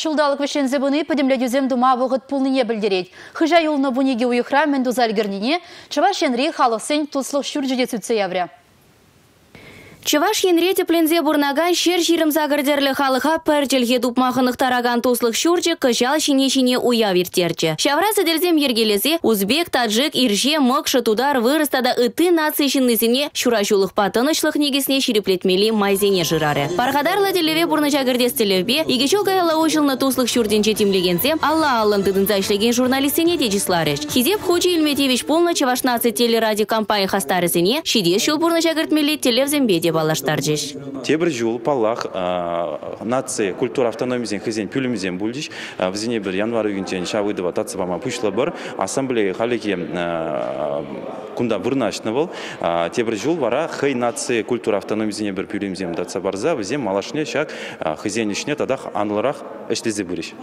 Шулдалық вешен зебуны подемлядюзем дума вғыт пулныне білдерет. Хыжа юлны бұнеге уйықра мен дузал гірніне, чывашенри халықсын туслық шүр жүдет сүтсе явря. Чываш енрете плензе бурнаган шер жирым загырдерлі халыға пәртелге дупмағынық тараган туслық шурчы кыжал шине-шине уя виртерчі. Шавра сәдерзем ергелесе, узбек, таджик, ирже, мық, шатудар вырыстада ыты нации шиннызіне шура жулық патынышлық негесіне шереплетмели майзене жырары. Пархадарлы делеве бурны жагырдес телевбе, игечел гаяла ожылны туслық шурденче тимлегенсе, алла алын тыдынса ішлеген журналистене дежисларыш. Хизеп Ходжи Ильметевич полна чаваш нации телерадио компания хастарысыне, шидес шул бурны жагыртмели телевзембеде деп алаштар жеш. Тебір жол паллах нация культура автономизен хызен пүлімізен бүлдіш. Візіне бір январ үйінтен шавыдыва татсыбама пүшлі бір ассамблея халеке кунда вырнашны был. Тебір жол вара хай нация культура автономизене бір пүлімізен татса барза, візем малашне шак хызен ішне тадақ анылырақ эшлезе бүріш.